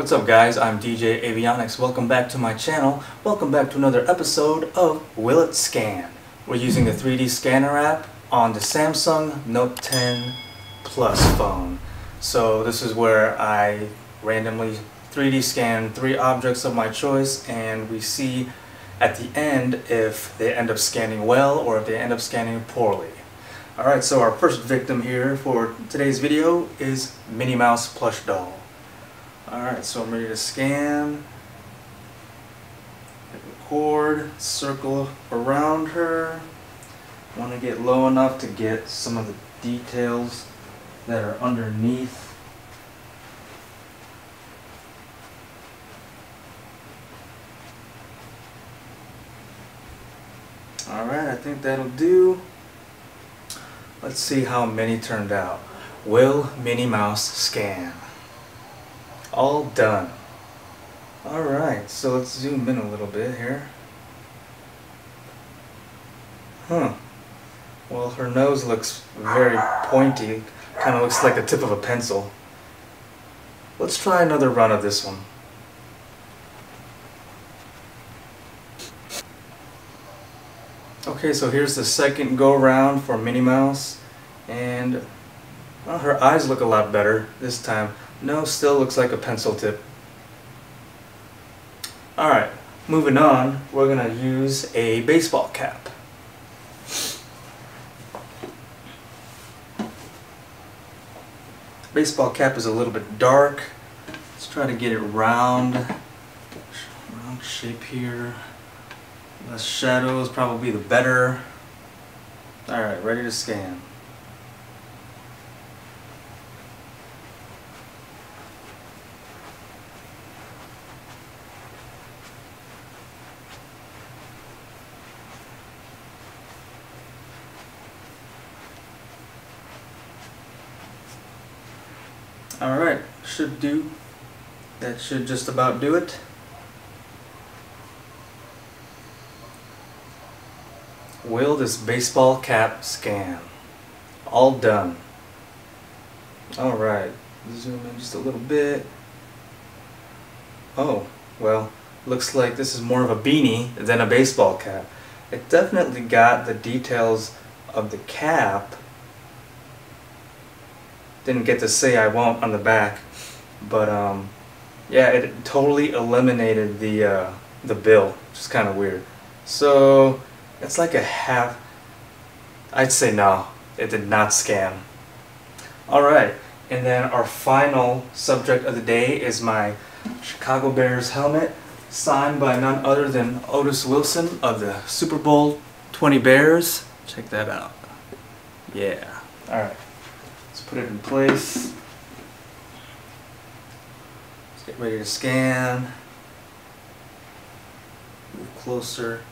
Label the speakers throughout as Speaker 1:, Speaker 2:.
Speaker 1: What's up guys, I'm DJ Avionyx. Welcome back to my channel. Welcome back to another episode of Will It Scan. We're using the 3D scanner app on the Samsung Note 10 Plus phone. So this is where I randomly 3D scan three objects of my choice and we see at the end if they end up scanning well or if they end up scanning poorly. Alright, so our first victim here for today's video is Minnie Mouse plush doll. Alright, so I'm ready to scan. Hit record, circle around her. Want to get low enough to get some of the details that are underneath. Alright, I think that'll do. Let's see how Minnie turned out. Will Minnie Mouse scan? All done. Alright, so let's zoom in a little bit here. Huh. Well, her nose looks very pointy. Kind of looks like the tip of a pencil. Let's try another run of this one. Okay, so here's the second go round for Minnie Mouse. And well, her eyes look a lot better this time. No, still looks like a pencil tip. Alright, moving on, we're going to use a baseball cap. Baseball cap is a little bit dark. Let's try to get it round, round shape here. Less shadows, probably the better. Alright, ready to scan. Alright, should do. That should just about do it. Will this baseball cap scan? All done. Alright, zoom in just a little bit. Oh, well, looks like this is more of a beanie than a baseball cap. It definitely got the details of the cap didn't get to say I won't on the back, but um, yeah, it totally eliminated the uh, the bill, which is kind of weird. So it's like a half. I'd say no, it did not scam. All right, and then our final subject of the day is my Chicago Bears helmet, signed by none other than Otis Wilson of the Super Bowl 20 Bears. Check that out. Yeah. All right. Let's put it in place. Let's get ready to scan. Move closer.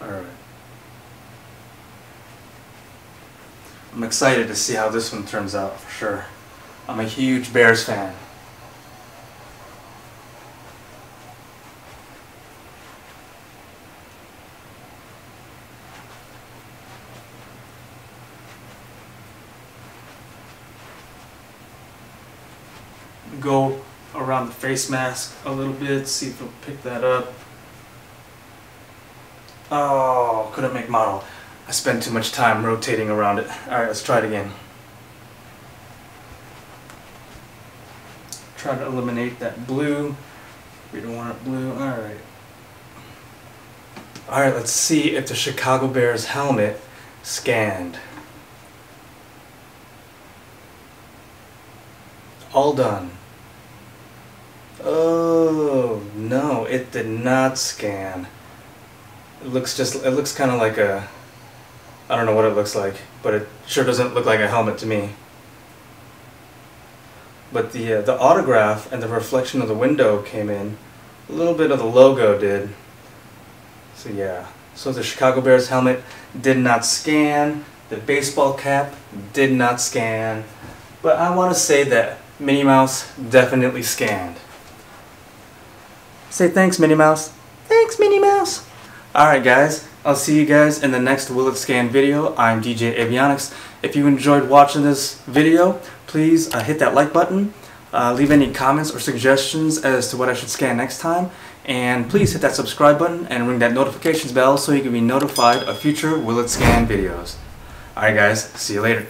Speaker 1: Alright. I'm excited to see how this one turns out for sure. I'm a huge Bears fan. Go around the face mask a little bit, see if it'll pick that up. Oh, couldn't make model. I spent too much time rotating around it. Alright, let's try it again. Try to eliminate that blue. We don't want it blue. Alright. Alright, let's see if the Chicago Bears helmet scanned. All done. Oh, no, it did not scan. It looks just, it looks kind of like a, I don't know what it looks like, but it sure doesn't look like a helmet to me. But the, uh, the autograph and the reflection of the window came in. A little bit of the logo did. So yeah. So the Chicago Bears helmet did not scan. The baseball cap did not scan. But I want to say that Minnie Mouse definitely scanned. Say thanks, Minnie Mouse. Thanks, Minnie Mouse. Alright, guys. I'll see you guys in the next Will It Scan video. I'm DJ Avionyx. If you enjoyed watching this video, please uh, hit that like button. Uh, leave any comments or suggestions as to what I should scan next time. And please hit that subscribe button and ring that notifications bell so you can be notified of future Will It Scan videos. Alright guys, see you later.